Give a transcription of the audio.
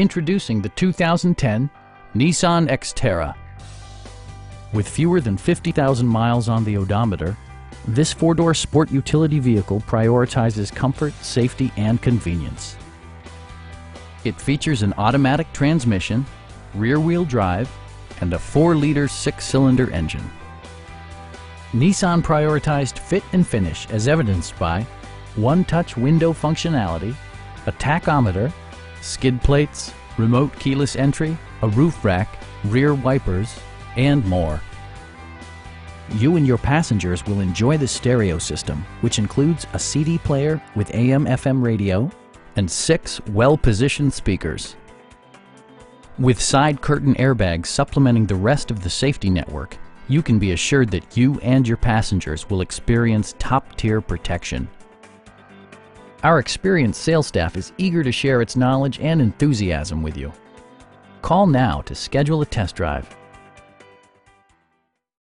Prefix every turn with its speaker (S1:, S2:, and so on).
S1: Introducing the 2010 Nissan Xterra. With fewer than 50,000 miles on the odometer, this four-door sport utility vehicle prioritizes comfort, safety, and convenience. It features an automatic transmission, rear-wheel drive, and a 4-liter six-cylinder engine. Nissan prioritized fit and finish as evidenced by one-touch window functionality, a tachometer, skid plates, remote keyless entry, a roof rack, rear wipers, and more. You and your passengers will enjoy the stereo system, which includes a CD player with AM FM radio and six well-positioned speakers. With side curtain airbags supplementing the rest of the safety network, you can be assured that you and your passengers will experience top-tier protection. Our experienced sales staff is eager to share its knowledge and enthusiasm with you. Call now to schedule a test drive.